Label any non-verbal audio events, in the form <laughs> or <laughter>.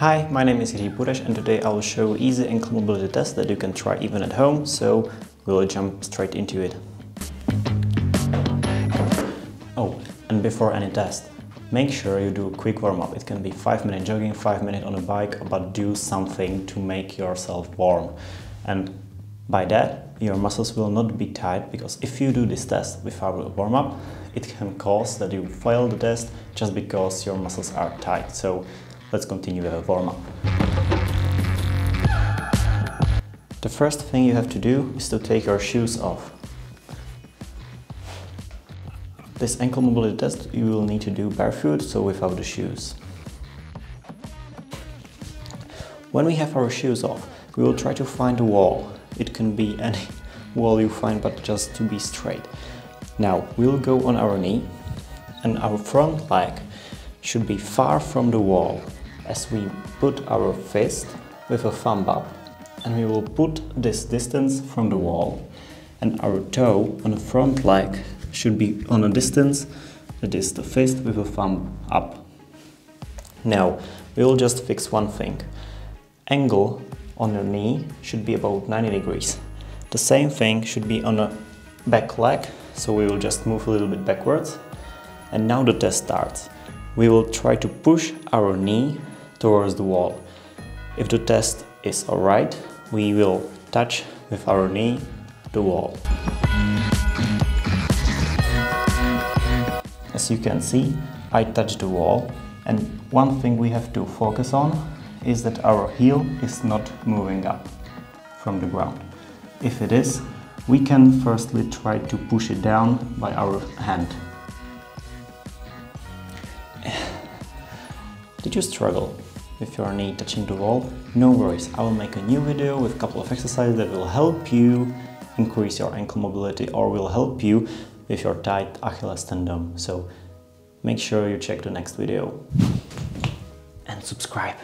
Hi, my name is Jiří Bureš and today I will show easy ankle mobility test that you can try even at home, so we'll jump straight into it. Oh, and before any test, make sure you do a quick warm-up. It can be 5 minute jogging, 5 minute on a bike, but do something to make yourself warm. And by that, your muscles will not be tight because if you do this test without a warm-up, it can cause that you fail the test just because your muscles are tight. So let's continue with a warm-up. The first thing you have to do is to take your shoes off. This ankle mobility test you will need to do barefoot, so without the shoes. When we have our shoes off, we will try to find a wall. It can be any <laughs> wall you find, but just to be straight. Now, we'll go on our knee and our front leg should be far from the wall as we put our fist with a thumb up and we will put this distance from the wall and our toe on the front leg should be on a distance that is the fist with a thumb up. Now, we will just fix one thing. Angle on your knee should be about 90 degrees. The same thing should be on a back leg, so we will just move a little bit backwards. And now the test starts. We will try to push our knee towards the wall. If the test is alright, we will touch with our knee the wall. As you can see, I touch the wall and one thing we have to focus on is that our heel is not moving up from the ground. If it is, we can firstly try to push it down by our hand. <sighs> Did you struggle with your knee touching the wall? No worries, I will make a new video with a couple of exercises that will help you increase your ankle mobility or will help you with your tight Achilles tendon. So make sure you check the next video and subscribe.